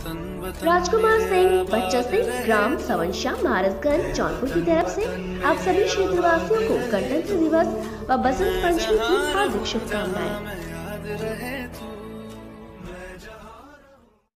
राजकुमार सिंह, बच्चा सिंह ग्राम सवनशा महाराजगंज, जौनपुर की तरफ़ से आप सभी क्षेत्रवासियों को गणतंत्र दिवस व बसंत पंचमी की हार्दिक शुभकामनाएँ।